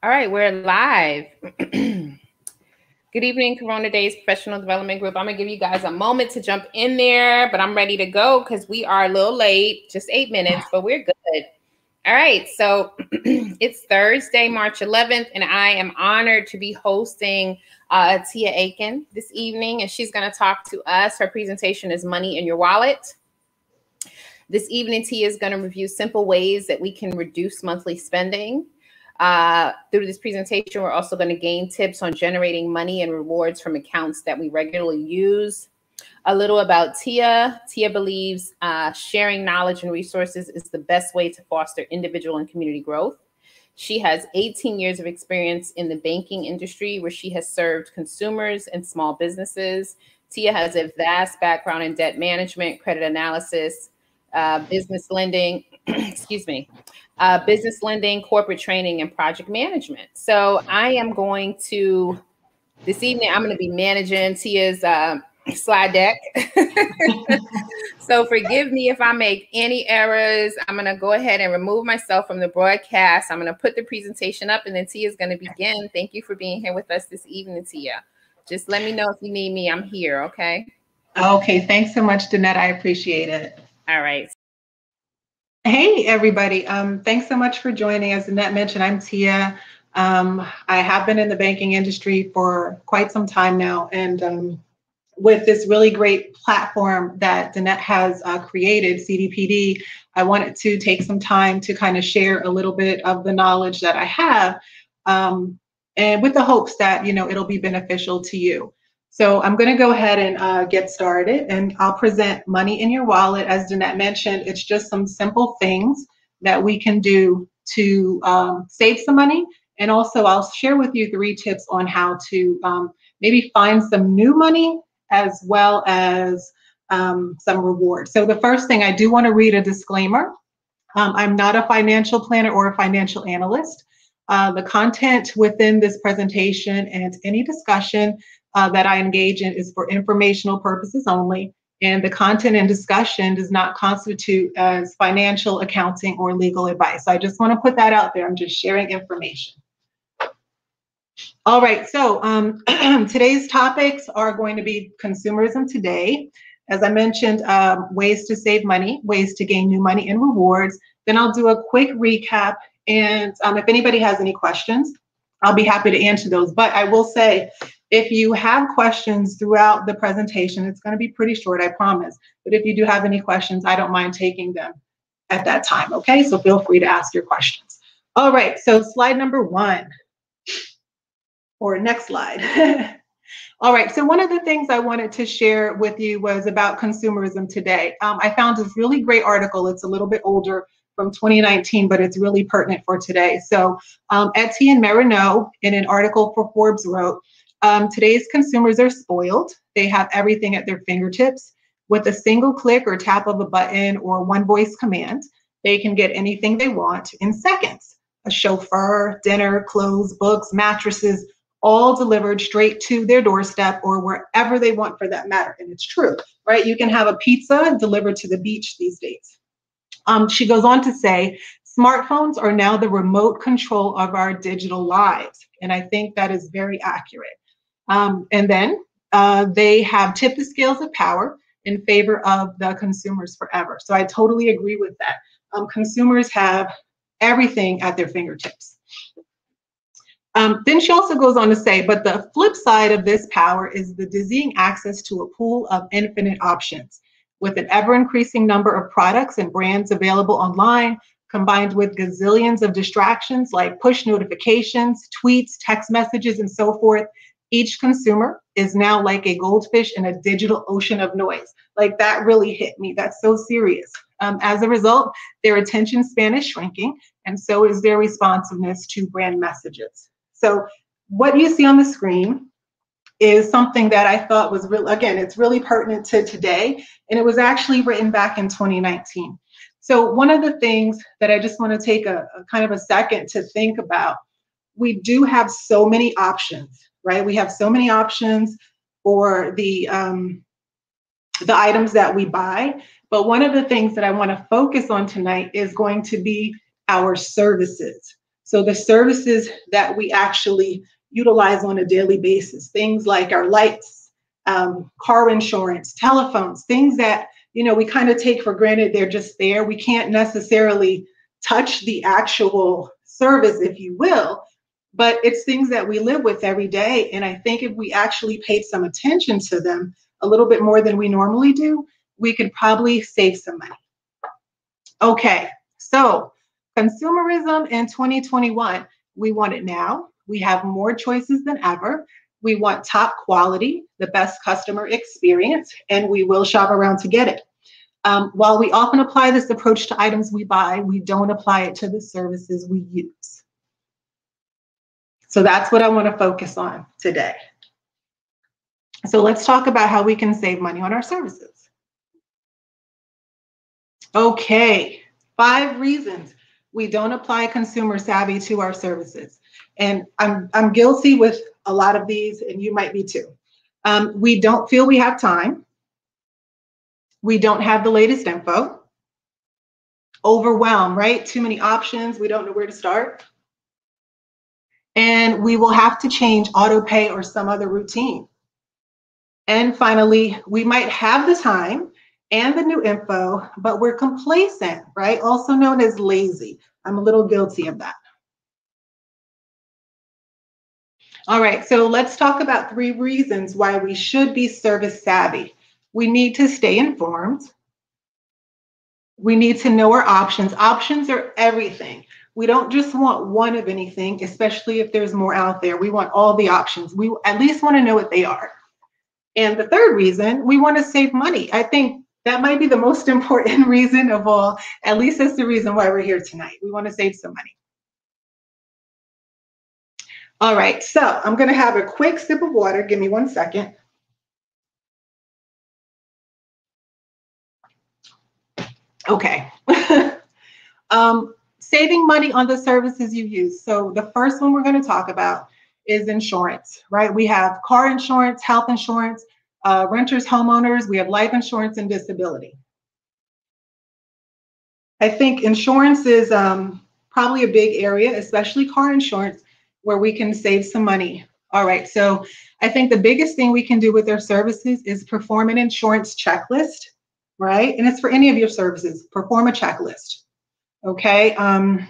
All right, we're live. Good evening, Corona Daze Professional Development Group. I'm gonna give you guys a moment to jump in there, but I'm ready to go because we are a little late, just eight minutes, but we're good. All right, so it's Thursday, March 11th, and I am honored to be hosting uh, Tia Aiken this evening, and she's gonna talk to us. Her presentation is Money in Your Wallet. This evening, Tia is gonna review simple ways that we can reduce monthly spending. Uh, through this presentation, we're also going to gain tips on generating money and rewards from accounts that we regularly use. A little about Tia. Tia believes uh, sharing knowledge and resources is the best way to foster individual and community growth. She has 18 years of experience in the banking industry where she has served consumers and small businesses. Tia has a vast background in debt management, credit analysis, uh, business lending, excuse me, uh, business lending, corporate training, and project management. So I am going to this evening. I'm going to be managing Tia's uh, slide deck. so forgive me if I make any errors. I'm going to go ahead and remove myself from the broadcast. I'm going to put the presentation up, and then Tia is going to begin. Thank you for being here with us this evening, Tia. Just let me know if you need me. I'm here. Okay. Okay. Thanks so much, Danette. I appreciate it. All right. Hey, everybody. Um, thanks so much for joining. As Annette mentioned, I'm Tia. Um, I have been in the banking industry for quite some time now. And um, with this really great platform that Danette has uh, created, CDPD, I wanted to take some time to kind of share a little bit of the knowledge that I have um, and with the hopes that, you know, it'll be beneficial to you. So I'm going to go ahead and uh, get started and I'll present money in your wallet. As Danette mentioned, it's just some simple things that we can do to um, save some money. And also I'll share with you three tips on how to um, maybe find some new money as well as um, some reward. So the first thing I do want to read a disclaimer. Um, I'm not a financial planner or a financial analyst. Uh, the content within this presentation and any discussion uh, that I engage in is for informational purposes only, and the content and discussion does not constitute as financial, accounting, or legal advice. So I just want to put that out there. I'm just sharing information. All right, so um, today's topics are going to be consumerism today. As I mentioned, um, ways to save money, ways to gain new money and rewards. Then I'll do a quick recap. And um, if anybody has any questions, I'll be happy to answer those. But I will say if you have questions throughout the presentation, it's going to be pretty short, I promise. But if you do have any questions, I don't mind taking them at that time, okay? So feel free to ask your questions. All right, so slide number one, or next slide. All right, so one of the things I wanted to share with you was about consumerism today. Um, I found this really great article. It's a little bit older from 2019, but it's really pertinent for today. So um, Etienne Marriner, in an article for Forbes, wrote, um, today's consumers are spoiled. They have everything at their fingertips. With a single click or tap of a button or one voice command, they can get anything they want in seconds. A chauffeur, dinner, clothes, books, mattresses, all delivered straight to their doorstep or wherever they want for that matter. And it's true, right? You can have a pizza delivered to the beach these days. Um, she goes on to say, smartphones are now the remote control of our digital lives. And I think that is very accurate. Um, and then uh, they have tipped the scales of power in favor of the consumers forever. So I totally agree with that. Um, consumers have everything at their fingertips. Um, then she also goes on to say, but the flip side of this power is the dizzying access to a pool of infinite options. With an ever increasing number of products and brands available online, combined with gazillions of distractions like push notifications, tweets, text messages, and so forth, each consumer is now like a goldfish in a digital ocean of noise. Like that really hit me. That's so serious. Um, as a result, their attention span is shrinking, and so is their responsiveness to brand messages. So, what you see on the screen is something that I thought was real. Again, it's really pertinent to today, and it was actually written back in 2019. So, one of the things that I just want to take a, a kind of a second to think about we do have so many options right? We have so many options for the um, the items that we buy. But one of the things that I want to focus on tonight is going to be our services. So the services that we actually utilize on a daily basis, things like our lights, um, car insurance, telephones, things that you know we kind of take for granted they're just there. We can't necessarily touch the actual service, if you will, but it's things that we live with every day. And I think if we actually paid some attention to them a little bit more than we normally do, we could probably save some money. Okay, so consumerism in 2021, we want it now. We have more choices than ever. We want top quality, the best customer experience, and we will shop around to get it. Um, while we often apply this approach to items we buy, we don't apply it to the services we use. So that's what I want to focus on today. So let's talk about how we can save money on our services. Okay, five reasons we don't apply consumer savvy to our services. And I'm, I'm guilty with a lot of these, and you might be too. Um, we don't feel we have time. We don't have the latest info. Overwhelm, right? Too many options. We don't know where to start and we will have to change auto pay or some other routine. And finally, we might have the time and the new info, but we're complacent, right? Also known as lazy. I'm a little guilty of that. All right, so let's talk about three reasons why we should be service savvy. We need to stay informed. We need to know our options. Options are everything we don't just want one of anything, especially if there's more out there. We want all the options. We at least want to know what they are. And the third reason, we want to save money. I think that might be the most important reason of all. At least that's the reason why we're here tonight. We want to save some money. All right, so I'm going to have a quick sip of water. Give me one second. Okay. um, saving money on the services you use. So the first one we're going to talk about is insurance, right? We have car insurance, health insurance, uh, renters, homeowners, we have life insurance and disability. I think insurance is um, probably a big area, especially car insurance, where we can save some money. All right, so I think the biggest thing we can do with our services is perform an insurance checklist, right? And it's for any of your services, perform a checklist. Okay. Um,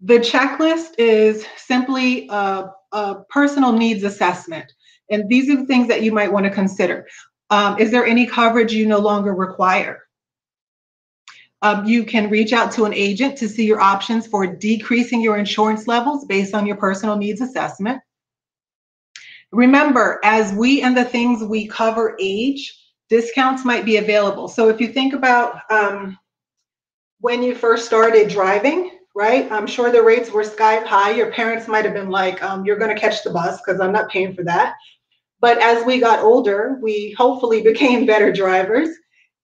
the checklist is simply a, a, personal needs assessment. And these are the things that you might want to consider. Um, is there any coverage you no longer require? Um, you can reach out to an agent to see your options for decreasing your insurance levels based on your personal needs assessment. Remember, as we and the things we cover age, discounts might be available. So if you think about um, when you first started driving, right? I'm sure the rates were sky high. Your parents might have been like, um, you're going to catch the bus because I'm not paying for that. But as we got older, we hopefully became better drivers.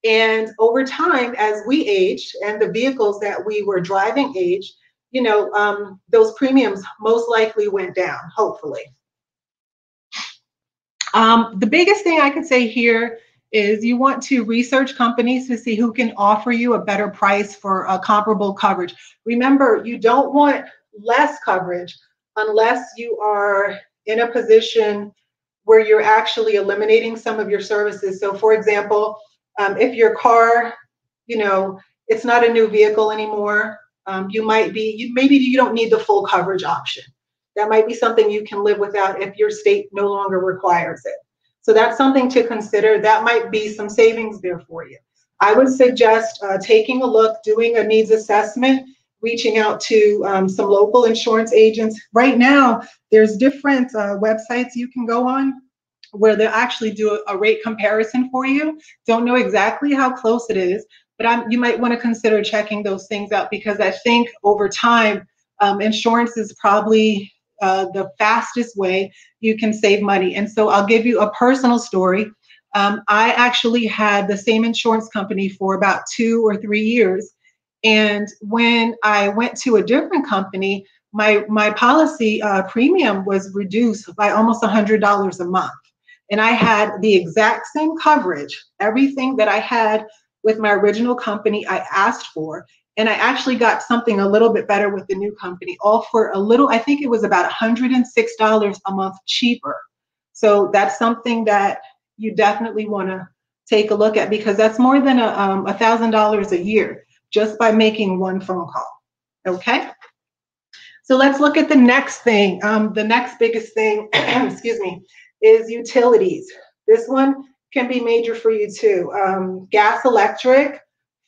And over time, as we aged and the vehicles that we were driving aged, you know, um, those premiums most likely went down, hopefully. Um, the biggest thing I could say here is you want to research companies to see who can offer you a better price for a comparable coverage. Remember, you don't want less coverage unless you are in a position where you're actually eliminating some of your services. So, for example, um, if your car, you know, it's not a new vehicle anymore, um, you might be, you, maybe you don't need the full coverage option. That might be something you can live without if your state no longer requires it. So that's something to consider. That might be some savings there for you. I would suggest uh, taking a look, doing a needs assessment, reaching out to um, some local insurance agents. Right now, there's different uh, websites you can go on where they'll actually do a, a, rate comparison for you. Don't know exactly how close it is, but I'm, you might want to consider checking those things out because I think over time, um, insurance is probably uh, the fastest way you can save money. And so I'll give you a personal story. Um, I actually had the same insurance company for about two or three years. And when I went to a different company, my, my policy uh, premium was reduced by almost $100 a month. And I had the exact same coverage, everything that I had with my original company I asked for, and I actually got something a little bit better with the new company, all for a little, I think it was about $106 a month cheaper. So that's something that you definitely want to take a look at because that's more than a um, $1,000 a year just by making one phone call. Okay? So let's look at the next thing. Um, the next biggest thing, excuse me, is utilities. This one can be major for you too. Um, gas, electric,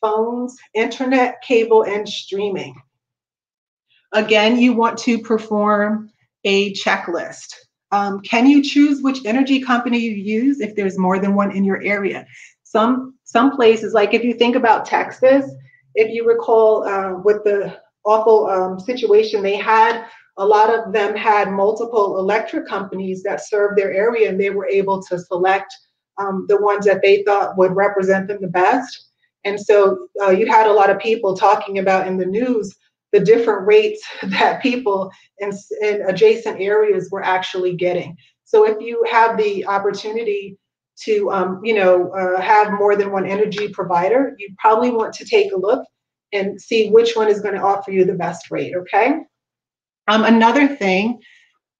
phones, internet, cable, and streaming. Again, you want to perform a checklist. Um, can you choose which energy company you use if there's more than one in your area? Some some places, like if you think about Texas, if you recall uh, with the awful um, situation they had, a lot of them had multiple electric companies that served their area, and they were able to select um, the ones that they thought would represent them the best. And so uh, you had a lot of people talking about in the news the different rates that people in, in adjacent areas were actually getting. So if you have the opportunity to, um, you know, uh, have more than one energy provider, you probably want to take a look and see which one is going to offer you the best rate. Okay. Um, another thing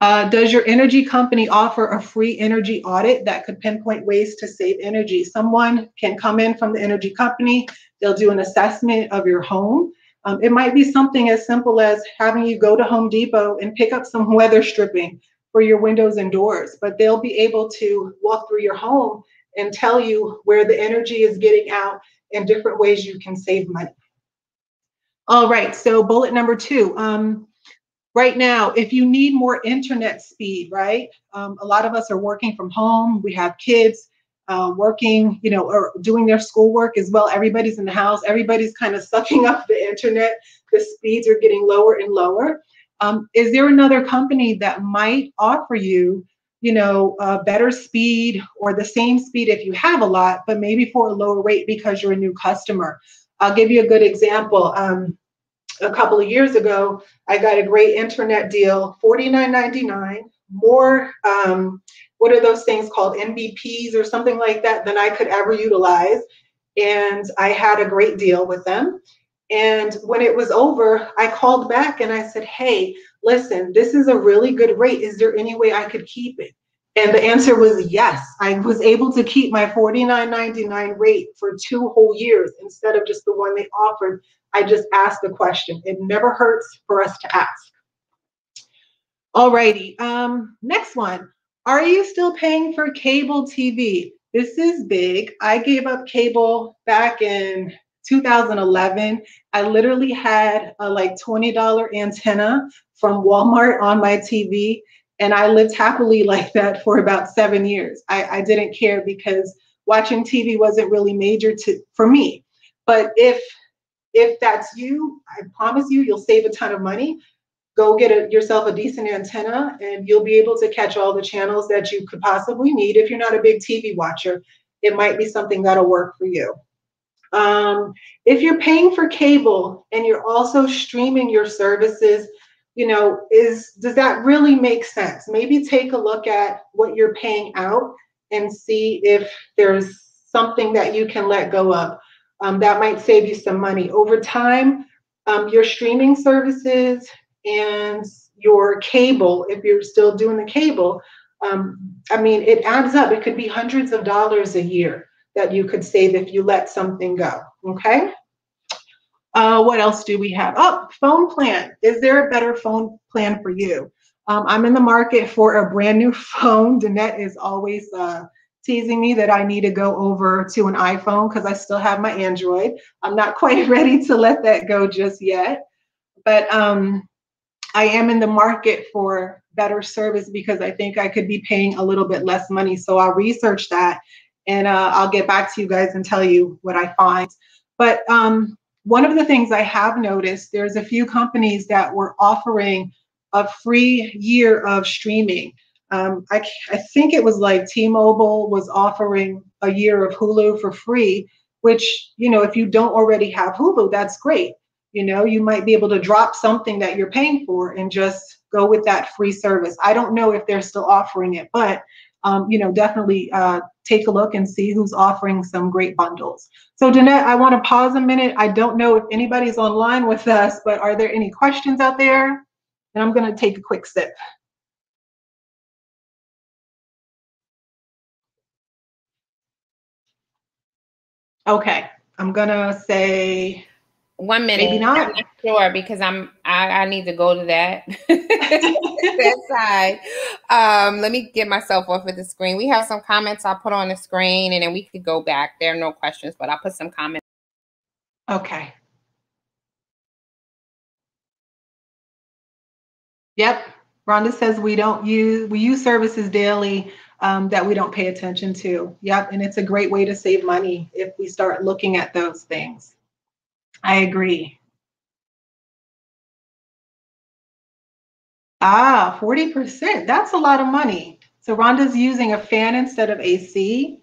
uh, does your energy company offer a free energy audit that could pinpoint ways to save energy? Someone can come in from the energy company, they'll do an assessment of your home. Um, it might be something as simple as having you go to Home Depot and pick up some weather stripping for your windows and doors, but they'll be able to walk through your home and tell you where the energy is getting out and different ways you can save money. All right, so bullet number two. Um, right now, if you need more internet speed, right? Um, a lot of us are working from home. We have kids uh, working, you know, or doing their schoolwork as well. Everybody's in the house. Everybody's kind of sucking up the internet. The speeds are getting lower and lower. Um, is there another company that might offer you, you know, a better speed or the same speed if you have a lot, but maybe for a lower rate because you're a new customer? I'll give you a good example. Um, a couple of years ago, I got a great internet deal, $49.99, more, um, what are those things called, MBPs or something like that, than I could ever utilize. And I had a great deal with them. And when it was over, I called back and I said, hey, listen, this is a really good rate. Is there any way I could keep it? And the answer was yes. I was able to keep my $49.99 rate for two whole years instead of just the one they offered I just asked the question. It never hurts for us to ask. Alrighty, um, next one. Are you still paying for cable TV? This is big. I gave up cable back in 2011. I literally had a like $20 antenna from Walmart on my TV, and I lived happily like that for about seven years. I, I didn't care because watching TV wasn't really major to for me. But if if that's you, I promise you, you'll save a ton of money. Go get a, yourself a decent antenna and you'll be able to catch all the channels that you could possibly need. If you're not a big TV watcher, it might be something that'll work for you. Um, if you're paying for cable and you're also streaming your services, you know, is does that really make sense? Maybe take a look at what you're paying out and see if there's something that you can let go of. Um, that might save you some money. Over time, um, your streaming services and your cable, if you're still doing the cable, um, I mean, it adds up. It could be hundreds of dollars a year that you could save if you let something go. Okay. Uh, what else do we have? Oh, phone plan. Is there a better phone plan for you? Um, I'm in the market for a brand new phone. Danette is always uh, teasing me that I need to go over to an iPhone because I still have my Android. I'm not quite ready to let that go just yet. But um, I am in the market for better service because I think I could be paying a little bit less money. So I'll research that and uh, I'll get back to you guys and tell you what I find. But um, one of the things I have noticed, there's a few companies that were offering a free year of streaming. Um, I, I think it was like T-Mobile was offering a year of Hulu for free, which, you know, if you don't already have Hulu, that's great. You know, you might be able to drop something that you're paying for and just go with that free service. I don't know if they're still offering it, but um, you know, definitely uh, take a look and see who's offering some great bundles. So Danette, I want to pause a minute. I don't know if anybody's online with us, but are there any questions out there? And I'm going to take a quick sip. Okay, I'm gonna say one minute. Maybe not. I'm not sure because I'm I, I need to go to that that side. Um, let me get myself off of the screen. We have some comments I'll put on the screen and then we could go back. There are no questions, but I'll put some comments. Okay. Yep. Rhonda says we don't use we use services daily um, that we don't pay attention to. Yep, and it's a great way to save money if we start looking at those things. I agree. Ah, 40%. That's a lot of money. So Rhonda's using a fan instead of AC.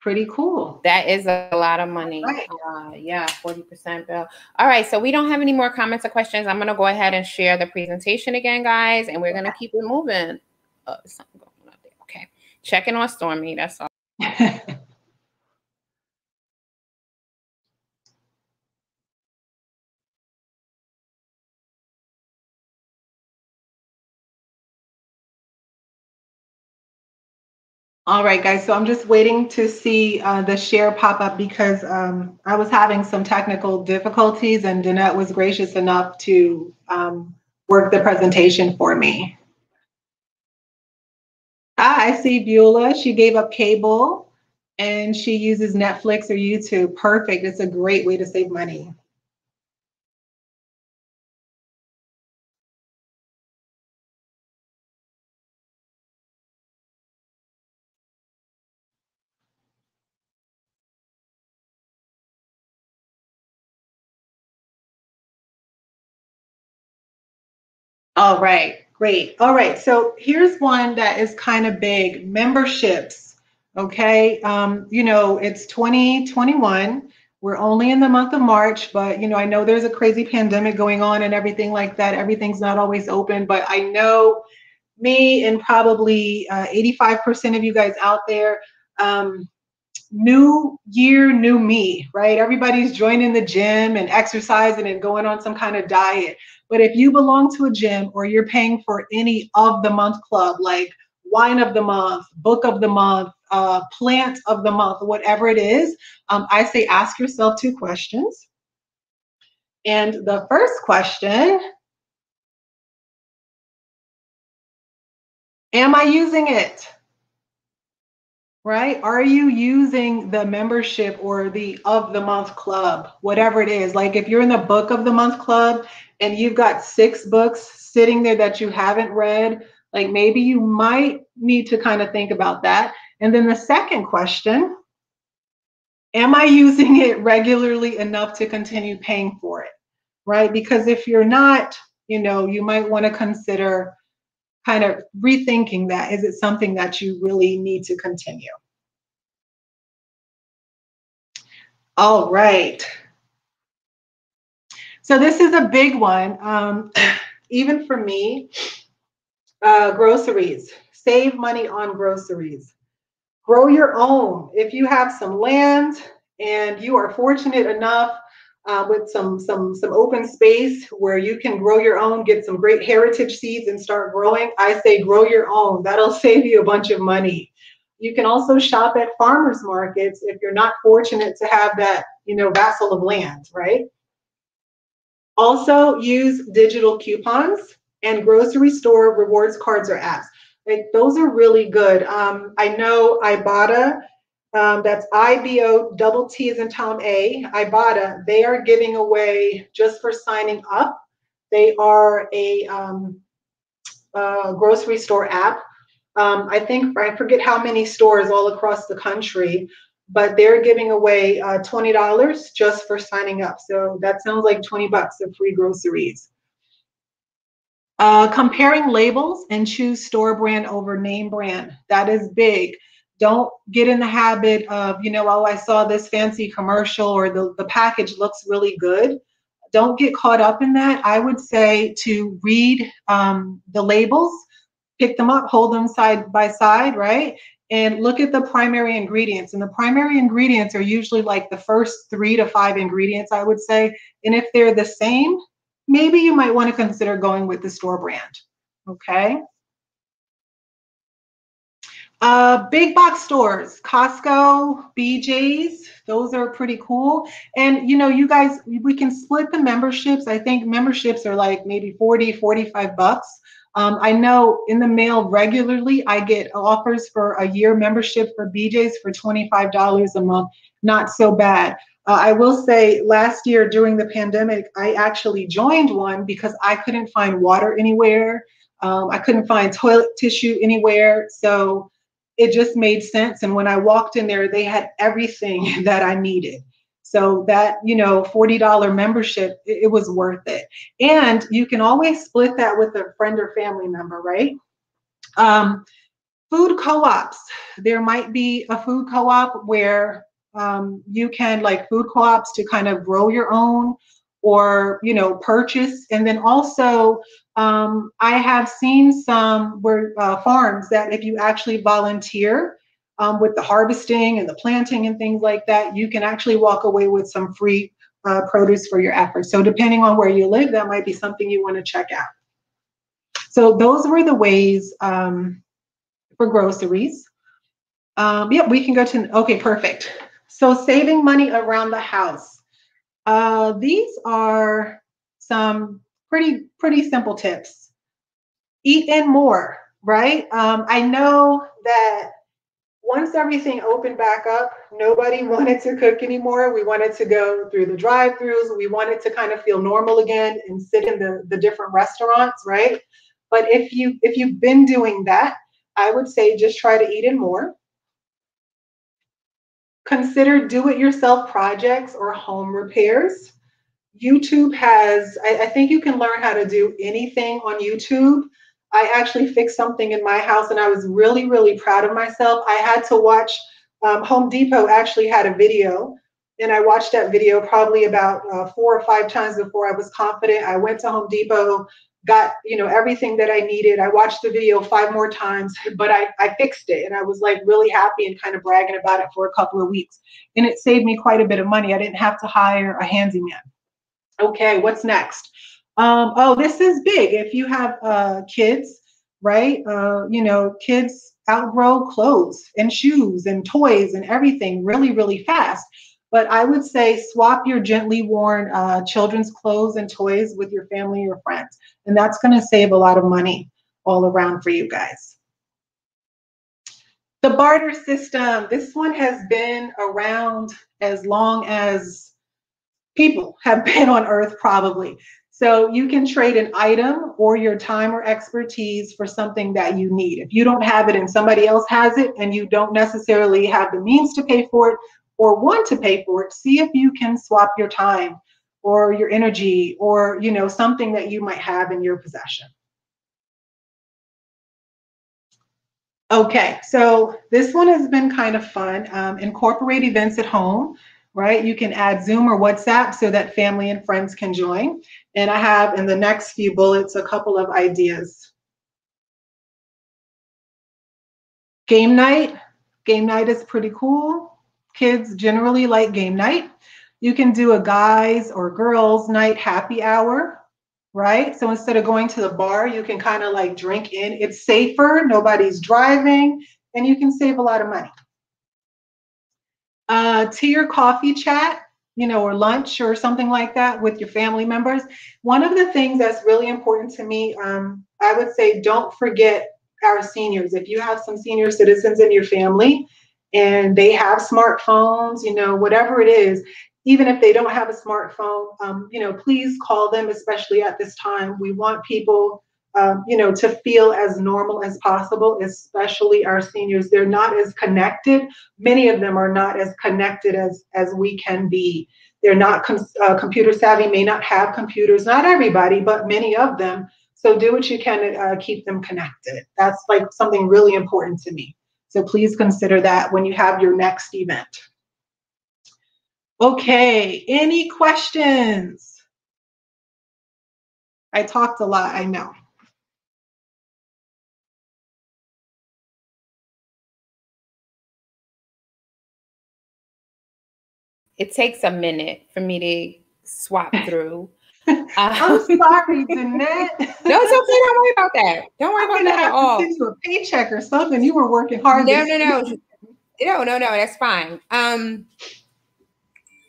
Pretty cool. That is a lot of money. Right. Uh, yeah, 40% bill. All right, so we don't have any more comments or questions. I'm going to go ahead and share the presentation again, guys, and we're going to keep it moving. Oh, something going on there. Okay. Checking on Stormy. That's all. All right, guys, so I'm just waiting to see uh, the share pop up because um, I was having some technical difficulties and Danette was gracious enough to um, work the presentation for me. Ah, I see Beulah. She gave up cable and she uses Netflix or YouTube. Perfect. It's a great way to save money. All right, great. All right, so here's one that is kind of big memberships. Okay, um, you know, it's 2021. We're only in the month of March, but you know, I know there's a crazy pandemic going on and everything like that. Everything's not always open, but I know me and probably uh, 85% of you guys out there, um, new year, new me, right? Everybody's joining the gym and exercising and going on some kind of diet. But if you belong to a gym or you're paying for any of the month club, like wine of the month, book of the month, uh, plant of the month, whatever it is, um, I say ask yourself two questions. And the first question Am I using it? Right? Are you using the membership or the of the month club, whatever it is? Like if you're in the book of the month club and you've got six books sitting there that you haven't read, like maybe you might need to kind of think about that. And then the second question, am I using it regularly enough to continue paying for it? Right? Because if you're not, you know, you might want to consider kind of rethinking that. Is it something that you really need to continue? All right. So this is a big one, um, even for me. Uh, groceries. Save money on groceries. Grow your own. If you have some land and you are fortunate enough uh, with some some some open space where you can grow your own, get some great heritage seeds and start growing. I say grow your own. That'll save you a bunch of money. You can also shop at farmers markets if you're not fortunate to have that, you know, vassal of land, right? Also use digital coupons and grocery store rewards cards or apps. Like those are really good. Um, I know Ibotta um, that's IBO double T is in Tom A, Ibotta. They are giving away just for signing up. They are a, um, grocery store app. Um, I think I forget how many stores all across the country, but they're giving away uh, $20 just for signing up. So that sounds like 20 bucks of free groceries. Uh, comparing labels and choose store brand over name brand. That is big don't get in the habit of you know oh i saw this fancy commercial or the, the package looks really good don't get caught up in that i would say to read um, the labels pick them up, hold them side by side, right? And look at the primary ingredients. And the primary ingredients are usually like the first three to five ingredients, I would say. And if they're the same, maybe you might want to consider going with the store brand. Okay. Uh, big box stores, Costco, BJ's, those are pretty cool. And you know, you guys, we can split the memberships. I think memberships are like maybe 40, 45 bucks. Um, I know in the mail regularly, I get offers for a year membership for BJ's for $25 a month. Not so bad. Uh, I will say last year during the pandemic, I actually joined one because I couldn't find water anywhere. Um, I couldn't find toilet tissue anywhere. So it just made sense. And when I walked in there, they had everything that I needed. So that, you know, $40 membership, it, it, was worth it. And you can always split that with a friend or family member, right? Um, food co-ops. There might be a food co-op where um, you can like food co-ops to kind of grow your own or, you know, purchase. And then also um, I have seen some where uh, farms that if you actually volunteer um, with the harvesting and the planting and things like that, you can actually walk away with some free uh, produce for your efforts. So depending on where you live, that might be something you want to check out. So those were the ways um, for groceries. Um, yeah, we can go to, okay, perfect. So saving money around the house. Uh, these are some pretty pretty simple tips. Eat in more, right? Um, I know that once everything opened back up, nobody wanted to cook anymore. We wanted to go through the drive-throughs. We wanted to kind of feel normal again and sit in the, the different restaurants, right? But if you if you've been doing that, I would say just try to eat in more. Consider do-it-yourself projects or home repairs. YouTube has, I, I, think you can learn how to do anything on YouTube. I actually fixed something in my house and I was really, really proud of myself. I had to watch, um, Home Depot actually had a video and I watched that video probably about uh, four or five times before I was confident. I went to Home Depot, got you know everything that I needed. I watched the video five more times, but I, I fixed it and I was like really happy and kind of bragging about it for a couple of weeks. And it saved me quite a bit of money. I didn't have to hire a handyman. Okay, what's next? Um, oh, this is big. If you have uh, kids, right? Uh, you know, kids outgrow clothes and shoes and toys and everything really, really fast. But I would say swap your gently worn uh, children's clothes and toys with your family or friends. And that's going to save a lot of money all around for you guys. The barter system. This one has been around as long as people have been on earth probably. So you can trade an item or your time or expertise for something that you need. If you don't have it and somebody else has it and you don't necessarily have the means to pay for it or want to pay for it, see if you can swap your time or your energy or you know something that you might have in your possession. Okay, so this one has been kind of fun. Um, incorporate events at home right? You can add Zoom or WhatsApp so that family and friends can join. And I have in the next few bullets a couple of ideas. Game night. Game night is pretty cool. Kids generally like game night. You can do a guys or girls night happy hour, right? So instead of going to the bar, you can kind of like drink in. It's safer, nobody's driving, and you can save a lot of money uh, tea or coffee chat, you know, or lunch or something like that with your family members. One of the things that's really important to me, um, I would say, don't forget our seniors. If you have some senior citizens in your family and they have smartphones, you know, whatever it is, even if they don't have a smartphone, um, you know, please call them, especially at this time. We want people um, you know, to feel as normal as possible, especially our seniors. They're not as connected. Many of them are not as connected as as we can be. They're not com- uh, computer savvy. May not have computers. Not everybody, but many of them. So do what you can to uh, keep them connected. That's like something really important to me. So please consider that when you have your next event. Okay, any questions? I talked a lot, I know. It takes a minute for me to swap through. I'm um, sorry, Jeanette. no, it's okay. Don't worry about that. Don't worry about that at all. Send you a paycheck or something. You were working hard. No, no, no, no, no, no. That's fine. Um,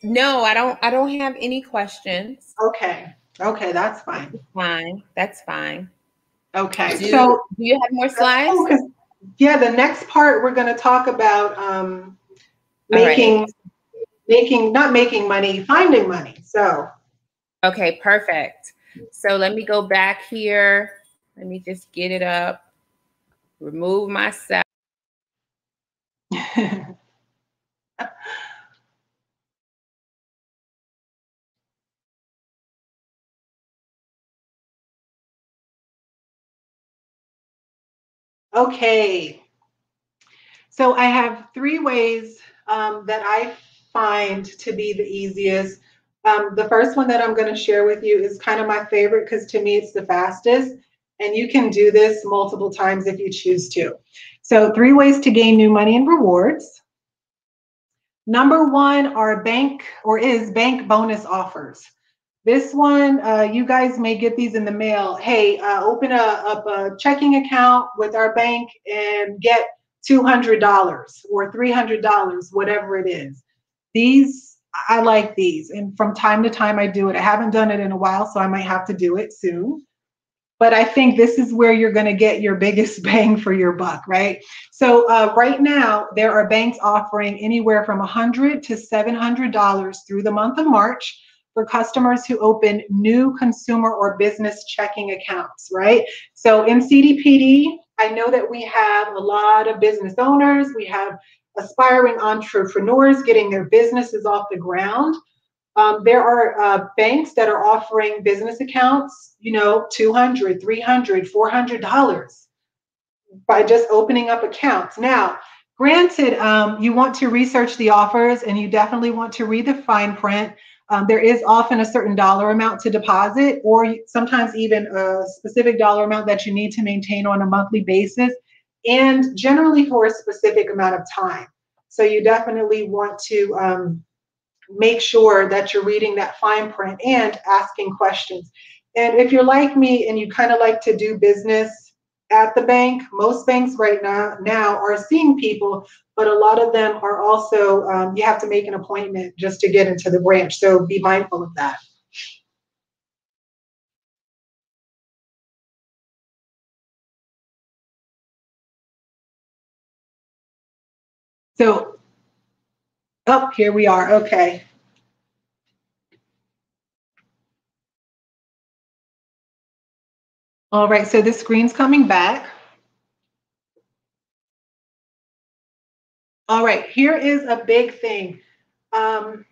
no, I don't. I don't have any questions. Okay. Okay, that's fine. That's fine. That's fine. Okay. Do, so do you have more slides? Oh, yeah, the next part we're going to talk about um, making, right. Making, not making money, finding money. So. Okay, perfect. So let me go back here. Let me just get it up. Remove myself. Okay. So I have three ways um, that I find to be the easiest. Um, the first one that I'm going to share with you is kind of my favorite because to me it's the fastest. And you can do this multiple times if you choose to. So, three ways to gain new money and rewards. Number one are bank or is bank bonus offers. This one, uh, you guys may get these in the mail. Hey, uh, open a, up a checking account with our bank and get $200 or $300, whatever it is. These, I like these. And from time to time, I do it. I haven't done it in a while, so I might have to do it soon. But I think this is where you're going to get your biggest bang for your buck, right? So uh, right now, there are banks offering anywhere from 100 to $700 through the month of March for customers who open new consumer or business checking accounts, right? So in CDPD, I know that we have a lot of business owners, we have aspiring entrepreneurs getting their businesses off the ground. Um, there are uh, banks that are offering business accounts, you know, 200, 300, 400 dollars by just opening up accounts. Now, granted, um, you want to research the offers and you definitely want to read the fine print. Um, there is often a certain dollar amount to deposit, or sometimes even a specific dollar amount that you need to maintain on a monthly basis, and generally for a specific amount of time. So you definitely want to um, make sure that you're reading that fine print and asking questions. And if you're like me and you kind of like to do business at the bank, most banks right now now are seeing people but a lot of them are also, um, you have to make an appointment just to get into the branch. So be mindful of that. So, oh, here we are. Okay. All right, so the screen's coming back. All right, here is a big thing. Um,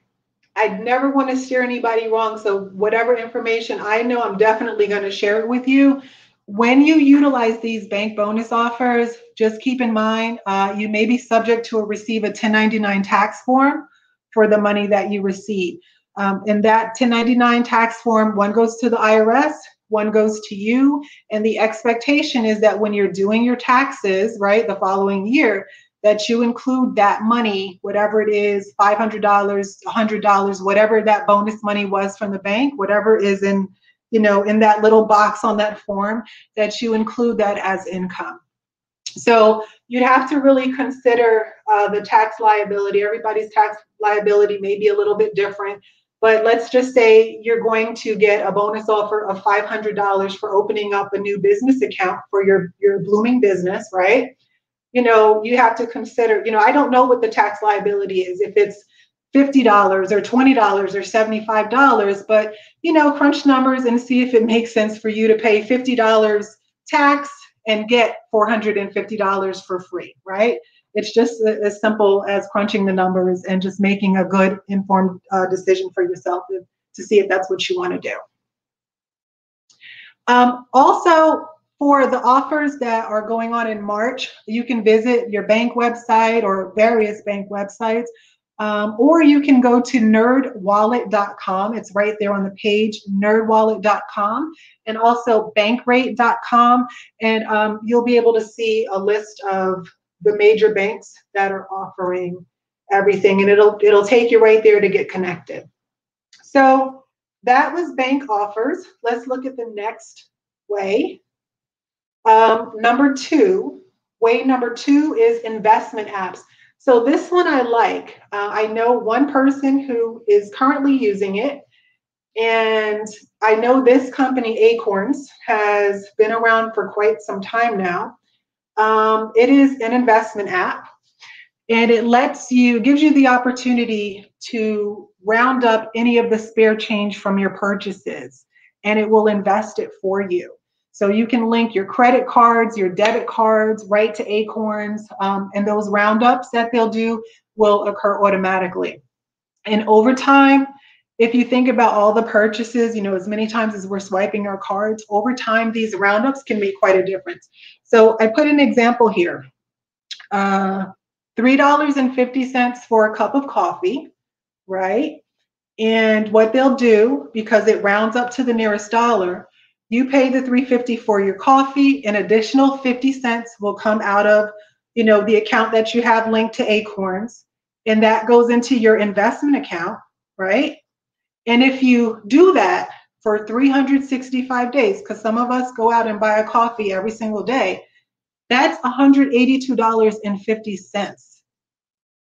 I never want to steer anybody wrong. So whatever information I know, I'm definitely going to share it with you. When you utilize these bank bonus offers, just keep in mind uh, you may be subject to receive a 1099 tax form for the money that you receive. Um, and that 1099 tax form, one goes to the IRS, one goes to you. And the expectation is that when you're doing your taxes, right, the following year, that you include that money, whatever it is, $500, $100, whatever that bonus money was from the bank, whatever is in, you know, in that little box on that form, that you include that as income. So you'd have to really consider uh, the tax liability. Everybody's tax liability may be a little bit different, but let's just say you're going to get a bonus offer of $500 for opening up a new business account for your, your blooming business, right? you know, you have to consider, you know, I don't know what the tax liability is, if it's $50 or $20 or $75, but, you know, crunch numbers and see if it makes sense for you to pay $50 tax and get $450 for free, right? It's just as simple as crunching the numbers and just making a good informed uh, decision for yourself to, to see if that's what you want to do. Um, also, for the offers that are going on in March, you can visit your bank website or various bank websites, um, or you can go to nerdwallet.com. It's right there on the page, nerdwallet.com, and also bankrate.com. And um, you'll be able to see a list of the major banks that are offering everything, and it'll it'll take you right there to get connected. So that was bank offers. Let's look at the next way. Um, number two, way number two is investment apps. So this one I like. Uh, I know one person who is currently using it, and I know this company, Acorns, has been around for quite some time now. Um, it is an investment app, and it lets you, gives you the opportunity to round up any of the spare change from your purchases, and it will invest it for you. So you can link your credit cards, your debit cards right to Acorns, um, and those roundups that they'll do will occur automatically. And over time, if you think about all the purchases, you know, as many times as we're swiping our cards, over time, these roundups can make quite a difference. So I put an example here. Uh, $3.50 for a cup of coffee, right? And what they'll do, because it rounds up to the nearest dollar, you pay the 350 for your coffee an additional 50 cents will come out of you know the account that you have linked to acorns and that goes into your investment account right? And if you do that for 365 days because some of us go out and buy a coffee every single day that's $182.50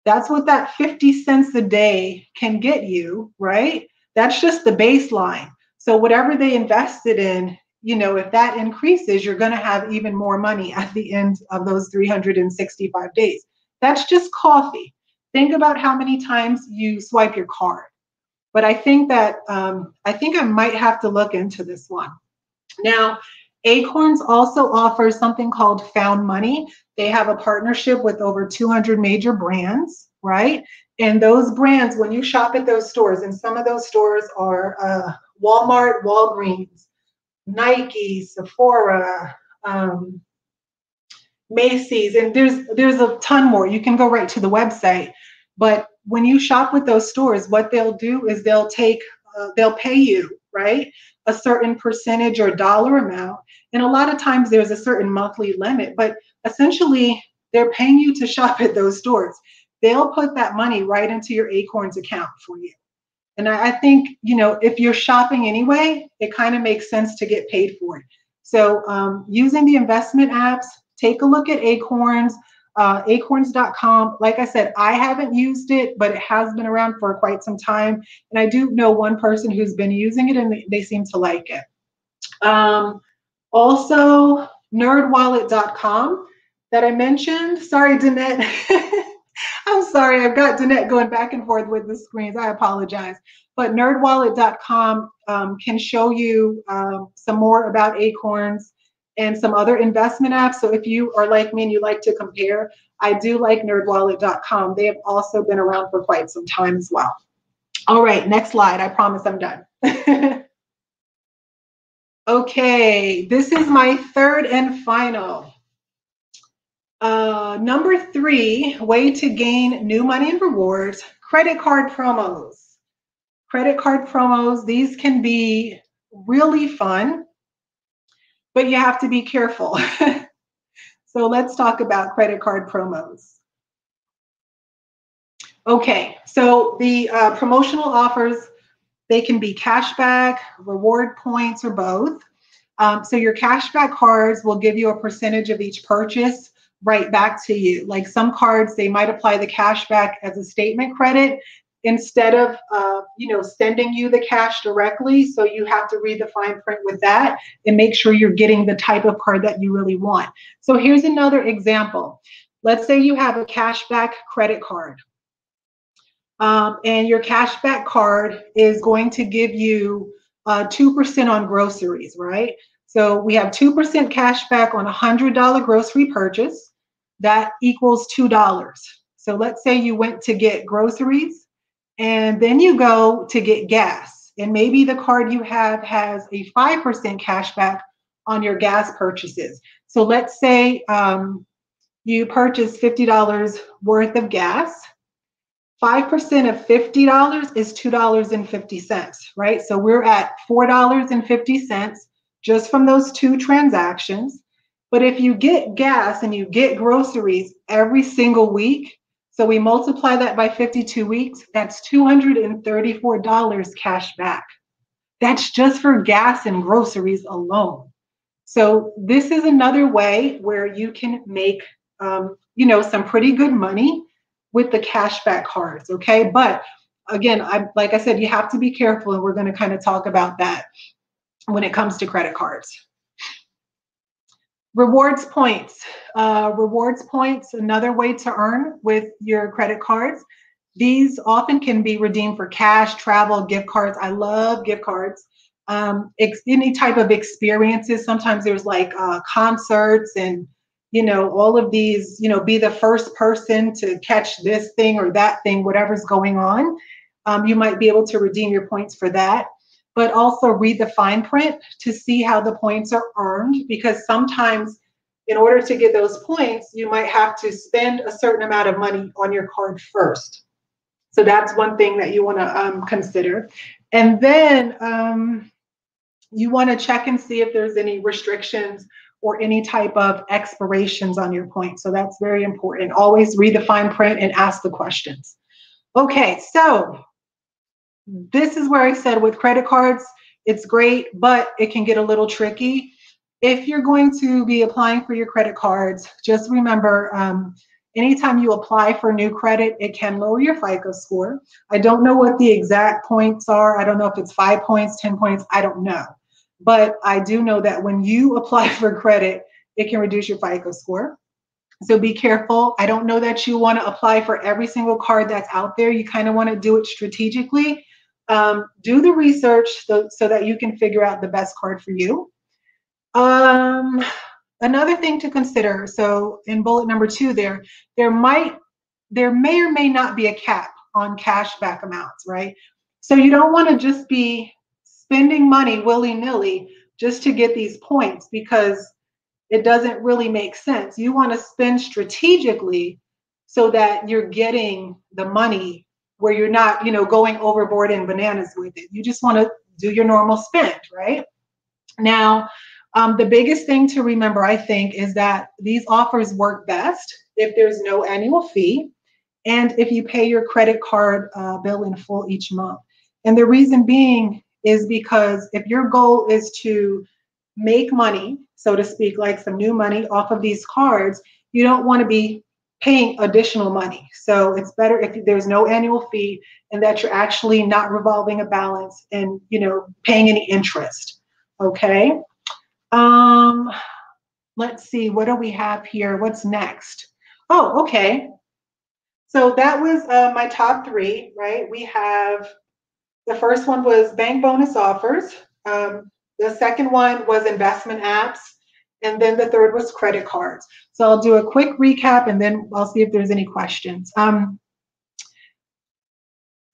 that's what that 50 cents a day can get you right? That's just the baseline so whatever they invested in, you know, if that increases, you're going to have even more money at the end of those 365 days. That's just coffee. Think about how many times you swipe your card. But I think that um, I think I might have to look into this one. Now, Acorns also offers something called Found Money. They have a partnership with over 200 major brands, right? And those brands, when you shop at those stores, and some of those stores are uh, Walmart, Walgreens, Nike, Sephora, um, Macy's, and there's there's a ton more. You can go right to the website. But when you shop with those stores, what they'll do is they'll take uh, they'll pay you right a certain percentage or dollar amount, and a lot of times there's a certain monthly limit. But essentially, they're paying you to shop at those stores. They'll put that money right into your Acorns account for you. And I, I think, you know, if you're shopping anyway, it kind of makes sense to get paid for it. So um, using the investment apps, take a look at Acorns, uh, acorns.com. Like I said, I haven't used it, but it has been around for quite some time. And I do know one person who's been using it and they, seem to like it. Um, also, nerdwallet.com that I mentioned. Sorry, Danette. I'm sorry, I've got Danette going back and forth with the screens. I apologize. But nerdwallet.com um, can show you um, some more about Acorns and some other investment apps. So if you are like me and you like to compare, I do like nerdwallet.com. They have also been around for quite some time as well. All right, next slide. I promise I'm done. okay, this is my third and final. Uh, number three, way to gain new money and rewards, credit card promos. Credit card promos, these can be really fun, but you have to be careful. so let's talk about credit card promos. Okay, so the uh, promotional offers, they can be cashback, reward points, or both. Um, so your cashback cards will give you a percentage of each purchase right back to you. Like some cards, they might apply the cash back as a statement credit instead of uh, you know sending you the cash directly. So you have to read the fine print with that and make sure you're getting the type of card that you really want. So here's another example. Let's say you have a cashback credit card. Um, and your cashback card is going to give you uh, 2% on groceries, right? So we have 2% cash back on a $100 grocery purchase that equals $2. So let's say you went to get groceries and then you go to get gas. And maybe the card you have has a 5% cash back on your gas purchases. So let's say um, you purchase $50 worth of gas. 5% of $50 is $2.50, right? So we're at $4.50 just from those two transactions. But if you get gas and you get groceries every single week, So we multiply that by 52 weeks, that's $234 cash back. That's just for gas and groceries alone. So this is another way where you can make, um, you know, some pretty good money with the cashback cards. Okay, but again, I like I said, you have to be careful, and we're going to kind of talk about that when it comes to credit cards. Rewards points. Uh, rewards points, another way to earn with your credit cards. These often can be redeemed for cash, travel, gift cards. I love gift cards. Um, ex- any type of experiences. Sometimes there's like uh, concerts and you know all of these. You know, be the first person to catch this thing or that thing, whatever's going on. Um, you might be able to redeem your points for that but also read the fine print to see how the points are earned because sometimes in order to get those points you might have to spend a certain amount of money on your card first. So that's one thing that you want to um, consider. And then um, you want to check and see if there's any restrictions or any type of expirations on your points so that's very important. Always read the fine print and ask the questions. Okay so this is where I said with credit cards, it's great, but it can get a little tricky. If you're going to be applying for your credit cards, just remember um, anytime you apply for new credit, it can lower your FICO score. I don't know what the exact points are. I don't know if it's five points, 10 points, I don't know. But I do know that when you apply for credit, it can reduce your FICO score. So be careful. I don't know that you want to apply for every single card that's out there. You kind of want to do it strategically um, do the research so, so that you can figure out the best card for you. Um, another thing to consider, so in bullet number two there, there might, there may or may not be a cap on cashback amounts, right? So you don't want to just be spending money willy-nilly just to get these points because it doesn't really make sense. You want to spend strategically so that you're getting the money where you're not, you know, going overboard and bananas with it. You just want to do your normal spend, right? Now, um, the biggest thing to remember, I think, is that these offers work best if there's no annual fee and if you pay your credit card uh, bill in full each month. And the reason being is because if your goal is to make money, so to speak, like some new money off of these cards, you don't want to be paying additional money. So it's better if there's no annual fee and that you're actually not revolving a balance and you know paying any interest. Okay. Um, let's see, what do we have here? What's next? Oh, okay. So that was uh, my top three, right? We have the first one was bank bonus offers. Um, the second one was investment apps. And then the third was credit cards. So I'll do a quick recap and then I'll see if there's any questions. Um,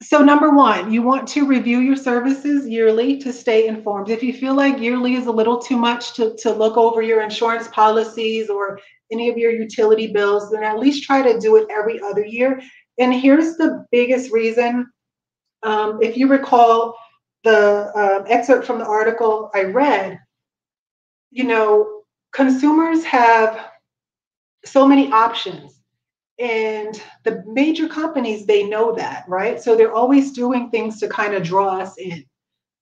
so number one, you want to review your services yearly to stay informed. If you feel like yearly is a little too much to, to look over your insurance policies or any of your utility bills, then at least try to do it every other year. And here's the biggest reason. Um, if you recall the uh, excerpt from the article I read, you know, consumers have so many options. And the major companies they know that right? So they're always doing things to kind of draw us in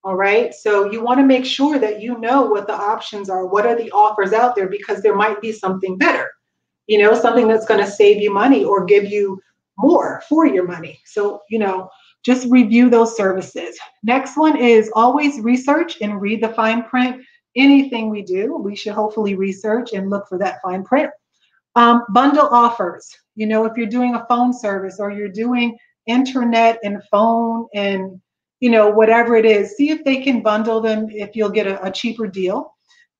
all right? So you want to make sure that you know what the options are what are the offers out there because there might be something better you know something that's going to save you money or give you more for your money. So you know just review those services. Next one is always research and read the fine print anything we do, we should hopefully research and look for that fine print. Um, bundle offers. You know, if you're doing a phone service or you're doing internet and phone and you know whatever it is, see if they can bundle them if you'll get a, a cheaper deal.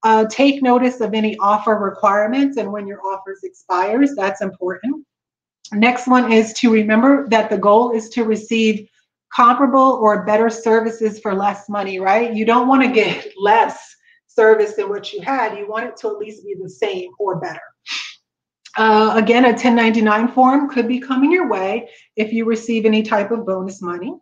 Uh, take notice of any offer requirements and when your offers expires. That's important. Next one is to remember that the goal is to receive comparable or better services for less money, right? You don't want to get less service than what you had, you want it to at least be the same or better. Uh, again, a 1099 form could be coming your way if you receive any type of bonus money.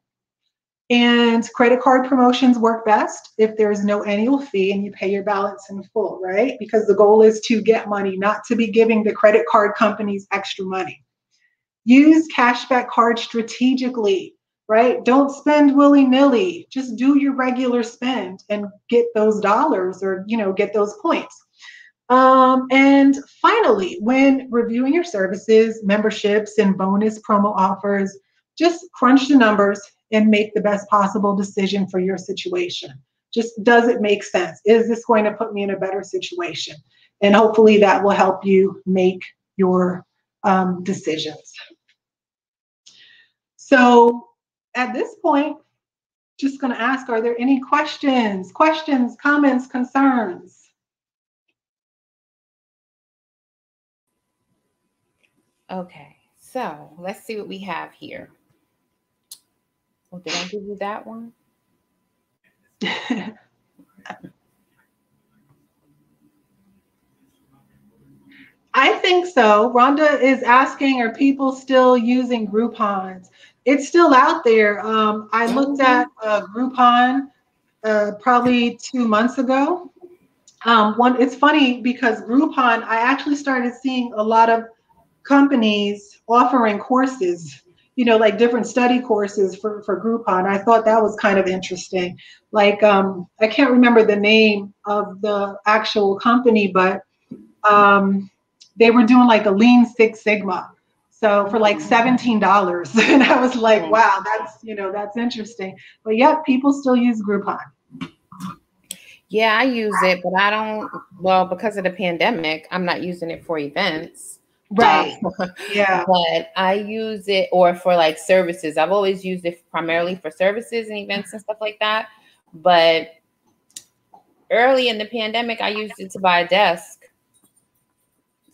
And credit card promotions work best if there's no annual fee and you pay your balance in full, right? Because the goal is to get money, not to be giving the credit card companies extra money. use cashback cards strategically, right? Don't spend willy-nilly. Just do your regular spend and get those dollars or, you know, get those points. Um, and finally, when reviewing your services, memberships, and bonus promo offers, just crunch the numbers and make the best possible decision for your situation. Just does it make sense? Is this going to put me in a better situation? And hopefully that will help you make your um, decisions. So at this point, just going to ask, are there any questions, questions, comments, concerns? Okay, so let's see what we have here. Oh, did I give you that one? I think so. Rhonda is asking, are people still using Groupons? It's still out there. Um, I looked mm-hmm. at uh, Groupon uh, probably two months ago. Um, one, it's funny because Groupon, I actually started seeing a lot of companies offering courses, you know, like different study courses for, for Groupon. I thought that was kind of interesting. Like, um, I can't remember the name of the actual company, but um, they were doing like a lean Six Sigma. So for like $17. And I was like, wow, that's, you know, that's interesting. But yep, people still use Groupon. Yeah, I use it, but I don't, well, because of the pandemic, I'm not using it for events. Right. yeah. But I use it or for like services. I've always used it primarily for services and events and stuff like that. But early in the pandemic, I used it to buy a desk.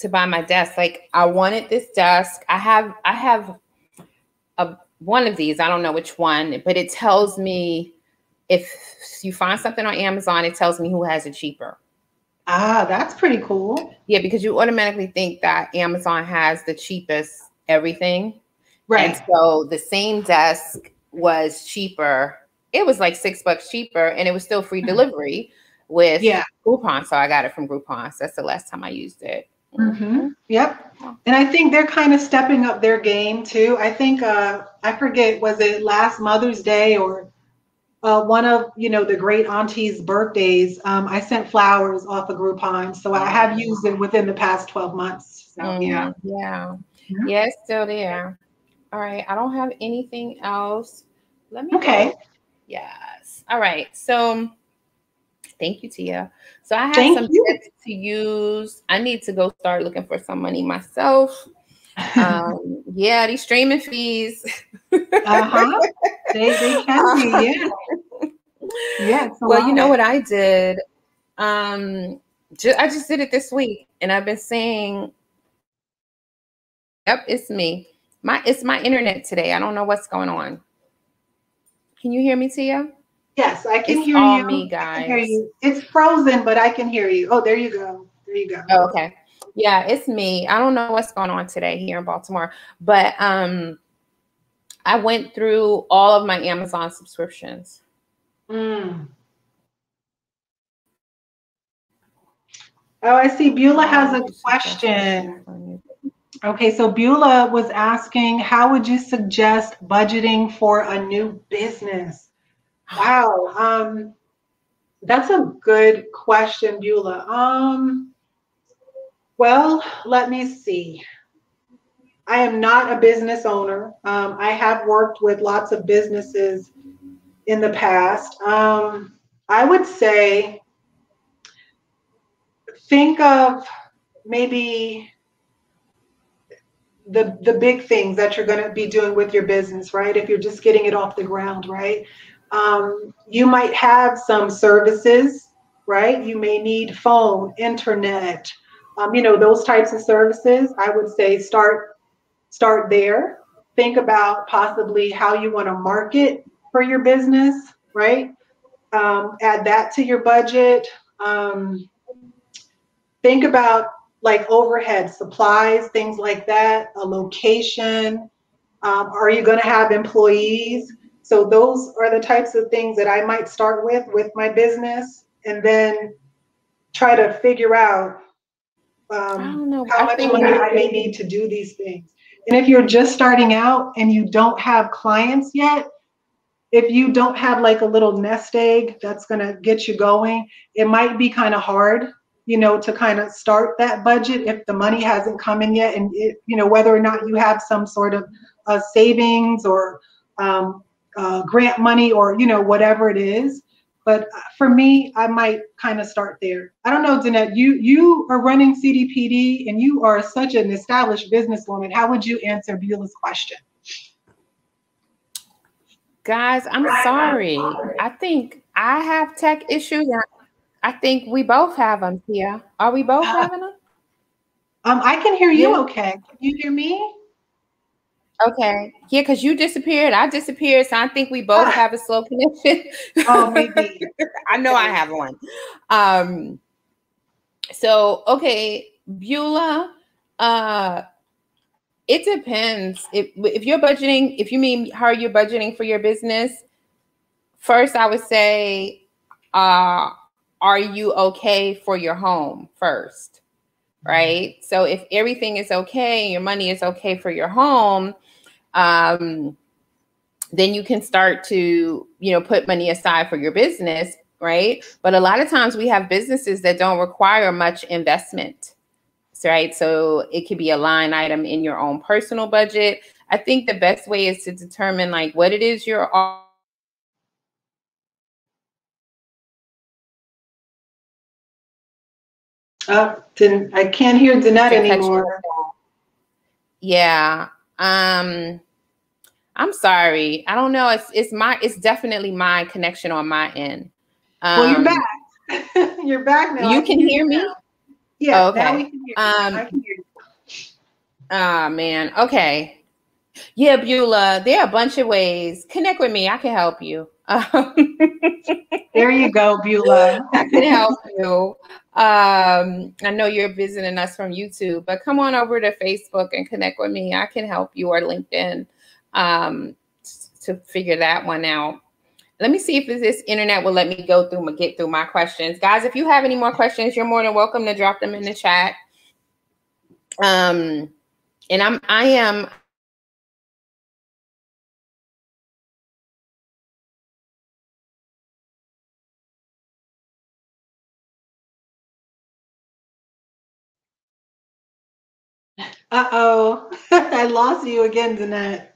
To buy my desk. Like I wanted this desk. I have I have a one of these. I don't know which one, but it tells me if you find something on Amazon, it tells me who has it cheaper. Ah, that's pretty cool. Yeah, because you automatically think that Amazon has the cheapest everything. Right. And so the same desk was cheaper. It was like six bucks cheaper, and it was still free mm-hmm. delivery with yeah. Groupon. So I got it from Groupon. So that's the last time I used it. Mm-hmm. Yep. And I think they're kind of stepping up their game too. I think uh, I forget was it last Mother's Day or uh, one of you know the great auntie's birthdays, um, I sent flowers off of Groupon, so I have used it within the past twelve months. So mm, yeah, yeah, mm-hmm. yeah, it's still there. All right, I don't have anything else. Let me. Okay. Go. Yes. All right. So, thank you, Tia. So I have thank some you. tips to use. I need to go start looking for some money myself. um, yeah, these streaming fees. uh-huh. They, they can be, yeah. Yeah. Well, you know what I did? Um, ju- I just did it this week, and I've been saying, "Yep, it's me. My it's my internet today. I don't know what's going on. Can you hear me, Tia? Yes, I can it's hear all you. me, guys. hear you. It's frozen, but I can hear you. Oh, there you go. There you go. Oh, okay. Yeah, it's me. I don't know what's going on today here in Baltimore, but um, I went through all of my Amazon subscriptions. Mm. Oh, I see. Beulah has a question. Okay, so Beulah was asking, how would you suggest budgeting for a new business? Wow, um, that's a good question, Beulah. Um, well, let me see. I am not a business owner. Um, I have worked with lots of businesses in the past. Um, I would say think of maybe the the big things that you're going to be doing with your business, right? If you're just getting it off the ground, right? Um, you might have some services, right? You may need phone, internet, um, you know, those types of services, I would say start start there. Think about possibly how you want to market for your business, right? Um, add that to your budget. Um, think about like overhead supplies, things like that, a location. Um, are you going to have employees? So those are the types of things that I might start with with my business, and then try to figure out um, how much money I may need to do these things. And if you're just starting out and you don't have clients yet, if you don't have like a little nest egg that's going to get you going, it might be kind of hard, you know, to kind of start that budget if the money hasn't come in yet. And, it, you know, whether or not you have some sort of uh, savings or um, uh, grant money or, you know, whatever it is. But for me, I might kind of start there. I don't know, Danette, you, you are running CDPD and you are such an established businesswoman. How would you answer Beulah's question? Guys, I'm sorry. I think I have tech issues. I think we both have them, Tia. Are we both uh, having them? Um, I can hear you yeah. okay. Can you hear me? Okay. Yeah, because you disappeared. I disappeared. So I think we both ah. have a slow connection. oh, maybe. I know I have one. Um, so okay, Beulah, uh it depends. If if you're budgeting, if you mean how are you're budgeting for your business, first I would say, uh, are you okay for your home first? Right. So if everything is okay, your money is okay for your home, um, then you can start to, you know, put money aside for your business, right? But a lot of times we have businesses that don't require much investment, right? So it could be a line item in your own personal budget. I think the best way is to determine like what it is you're Oh, I can't hear Danette anymore. Yeah. Um, I'm sorry. I don't know. It's it's my it's definitely my connection on my end. Um, well, you're um, back. you're back now. You can, can hear, me. Yeah. Okay. Now we can hear um, I can hear you. Ah, oh, man. Okay. Yeah, Beulah. There are a bunch of ways. Connect with me. I can help you. there you go, Beulah. I can help you. Um, I know you're visiting us from YouTube, but come on over to Facebook and connect with me. I can help you or LinkedIn um, to figure that one out. Let me see if this internet will let me go through and get through my questions. Guys, if you have any more questions, you're more than welcome to drop them in the chat. Um, and I'm I am Uh-oh. I lost you again, Danette.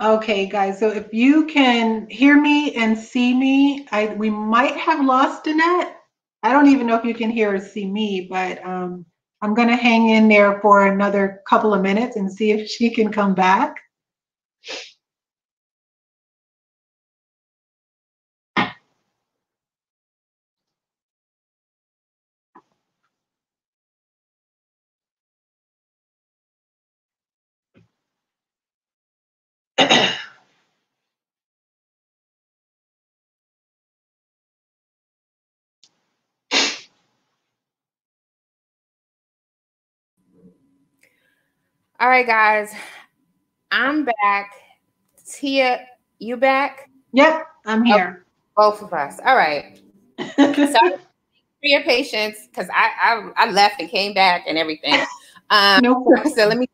Okay, guys, so if you can hear me and see me, I we might have lost Danette. I don't even know if you can hear or see me, but um, I'm going to hang in there for another couple of minutes and see if she can come back. All right, guys. I'm back. Tia, you back? Yep, I'm here. Oh, both of us. All right. Sorry for your patience because I, I, I left and came back and everything. Um, no problem. So let me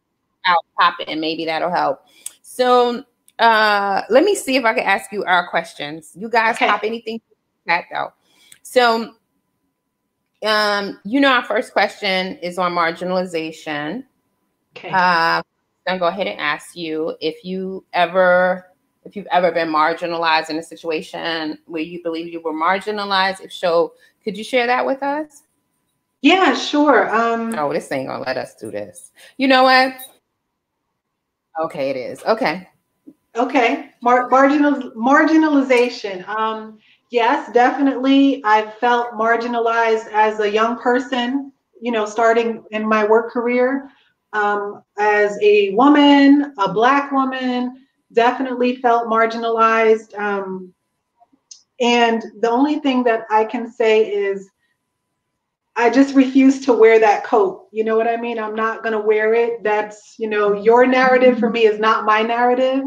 out pop it and maybe that'll help. So uh, let me see if I can ask you our questions. You guys okay. pop anything back though. So um, you know, our first question is on marginalization. Okay. Uh, I'm gonna go ahead and ask you if you ever, if you've ever been marginalized in a situation where you believe you were marginalized. If so, could you share that with us? Yeah, sure. Um, oh, this ain't gonna let us do this. You know what? Okay, it is. Okay. Okay. Mar- marginal marginalization. Um, Yes, definitely. I felt marginalized as a young person, you know, starting in my work career. Um, as a woman, a Black woman, definitely felt marginalized. Um, and the only thing that I can say is I just refuse to wear that coat. You know what I mean? I'm not going to wear it. That's, you know, your narrative for me is not my narrative.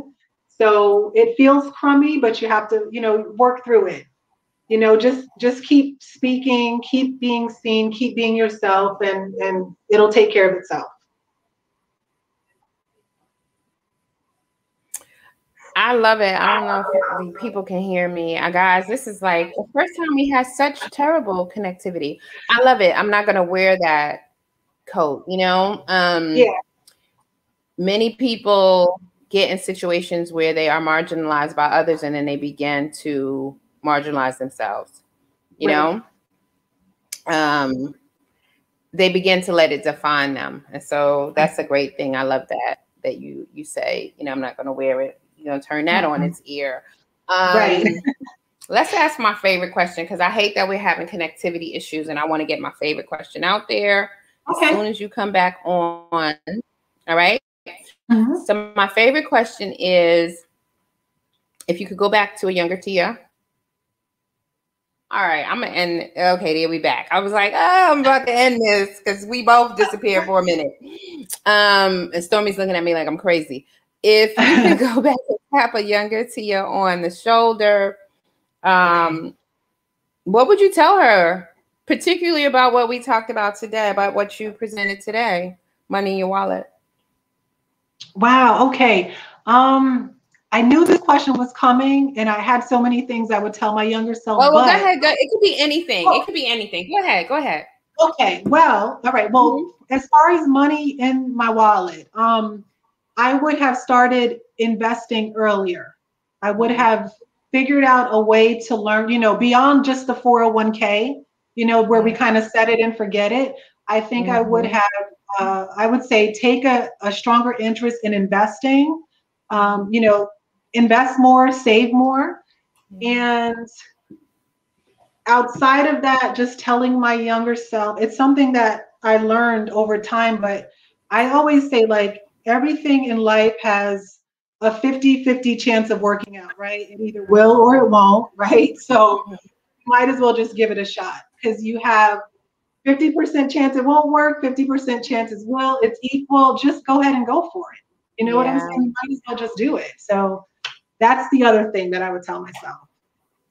So it feels crummy, but you have to, you know, work through it. You know, just just keep speaking, keep being seen, keep being yourself and and it'll take care of itself. I love it. I don't know if people can hear me. Uh, guys, this is like the first time we had such terrible connectivity. I love it. I'm not gonna wear that coat, you know. Um yeah. many people get in situations where they are marginalized by others and then they begin to marginalize themselves, you right. know. Um they begin to let it define them. And so that's a great thing. I love that that you you say, you know, I'm not gonna wear it you know, turn that mm-hmm. on its ear. Um, right. let's ask my favorite question because I hate that we're having connectivity issues, and I want to get my favorite question out there okay. as soon as you come back on. All right? mm-hmm. So my favorite question is, if you could go back to a younger Tia. All right, I'm gonna end. Okay, there we back. I was like, oh, I'm about to end this because we both disappeared for a minute. Um, and Stormy's looking at me like I'm crazy if you could go back and tap a younger Tia on the shoulder, um, what would you tell her, particularly about what we talked about today, about what you presented today, money in your wallet? Wow. Okay. Um, I knew this question was coming, and I had so many things I would tell my younger self. Well, well but... go ahead. Go, it could be anything. Oh. It could be anything. Go ahead. Go ahead. Okay. Well, all right. Well, mm-hmm. as far as money in my wallet, um, I would have started investing earlier. I would mm-hmm. have figured out a way to learn, you know, beyond just the 401k, you know, where we mm-hmm. kind of set it and forget it. I think mm-hmm. I would mm-hmm. have, uh, I would say, take a, a stronger interest in investing, um, you know, invest more, save more. And outside of that, just telling my younger self, it's something that I learned over time, but I always say, like, everything in life has a 50 50 chance of working out, right? It either will or it won't, right? So you might as well just give it a shot because you have 50% chance it won't work, 50% chance chances will. It's equal. Just go ahead and go for it. You know yeah. what I'm saying? You might as well just do it. So that's the other thing that I would tell myself.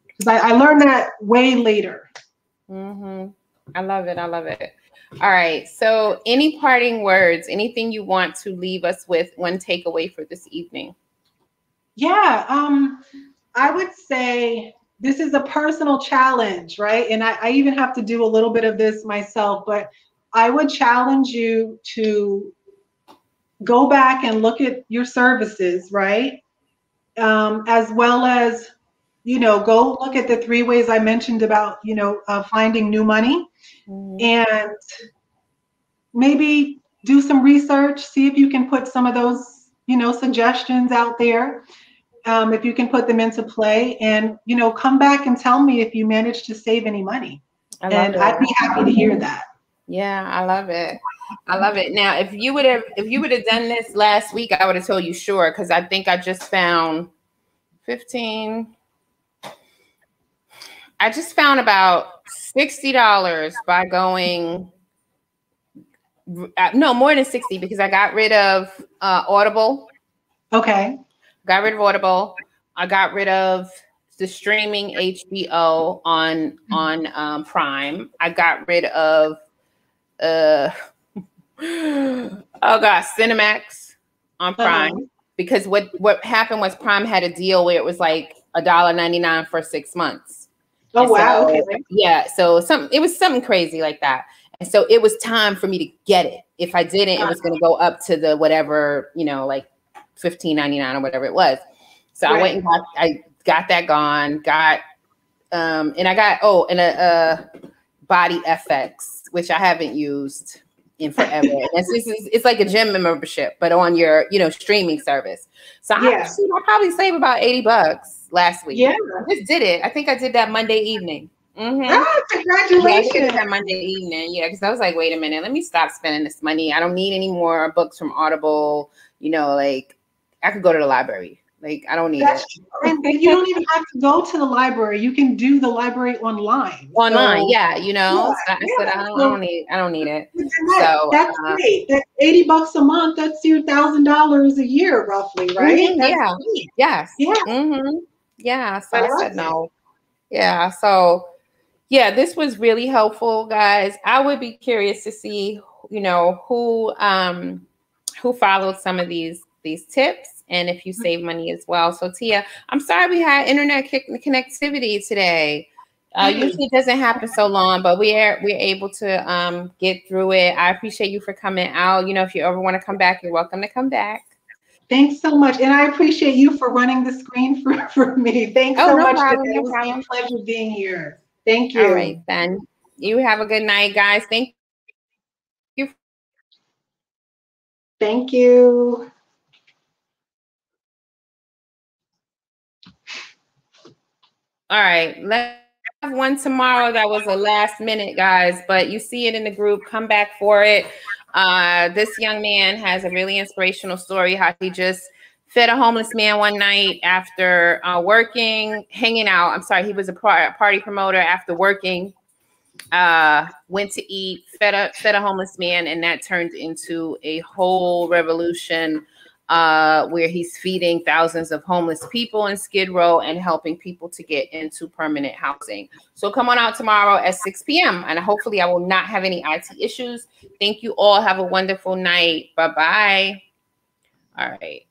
Because I, I, learned that way later. Mm-hmm. I love it. I love it. All right. So, any parting words, anything you want to leave us with, one takeaway for this evening? Yeah. Um, I would say this is a personal challenge, right? And I, I even have to do a little bit of this myself, but I would challenge you to go back and look at your services, right? Um, as well as, you know, go look at the three ways I mentioned about, you know, uh, finding new money mm. and maybe do some research, see if you can put some of those, you know, suggestions out there. Um, if you can put them into play. And you know come back and tell me if you managed to save any money. I and i'd be happy to hear that. Yeah i love it. I love it. Now if you would have if you would have done this last week i would have told you sure because i think i just found 15 i just found about $60 by going no more than 60 because I got rid of uh, Audible. Okay. Got rid of Audible. I got rid of the streaming HBO on on um, Prime. I got rid of uh oh gosh, Cinemax on Prime uh-huh. because what what happened was Prime had a deal where it was like a dollar ninety nine for six months. Oh and wow! So, okay. Yeah, so some it was something crazy like that, and so it was time for me to get it. If I didn't, it was going to go up to the whatever you know, like fifteen ninety nine or whatever it was. So right. I went and got I got that gone. Got um, and I got oh, and a, a Body FX, which I haven't used in forever. it's, it's, it's like a gym membership, but on your you know streaming service. So yeah. I, I probably save about eighty bucks last week. Yeah, I just did it. I think I did that Monday evening. Mm-hmm. Oh, congratulations! Yeah, that Monday evening. Yeah, because I was like, wait a minute, let me stop spending this money. I don't need any more books from Audible. You know, like I could go to the library. Like I don't need That's it. And you don't even have to go to the library. You can do the library online. Online, so, yeah. You know, yeah, so I yeah. said I don't, I don't, need I don't need it. That, so that's uh, great. That eighty bucks a month. That's your thousand dollars a year, roughly, right? Mm-hmm, yeah. Great. Yes. Yeah. Mm-hmm. Yeah. So I, I said no. Yeah. So yeah, this was really helpful, guys. I would be curious to see, you know, who um who followed some of these these tips and if you mm-hmm. save money as well. So Tia, I'm sorry we had internet connectivity today. Uh, usually it doesn't happen so long, but we are we're able to um, get through it. I appreciate you for coming out. You know, if you ever want to come back, you're welcome to come back. Thanks so much, and I appreciate you for running the screen for, for me. Thanks oh, so no much. Problem, it was a pleasure being here. Thank you. All right, then. You have a good night, guys. Thank you. Thank you. All right, let's have one tomorrow. That was a last minute, guys, but you see it in the group. Come back for it. Uh, this young man has a really inspirational story how he just fed a homeless man one night after uh, working, hanging out. I'm sorry, he was a party promoter after working. Uh, went to eat, fed a fed a homeless man, and that turned into a whole revolution uh, where he's feeding thousands of homeless people in Skid Row and helping people to get into permanent housing. So come on out tomorrow at 6 p.m. and hopefully I will not have any IT issues. Thank you all. Have a wonderful night. Bye bye. All right.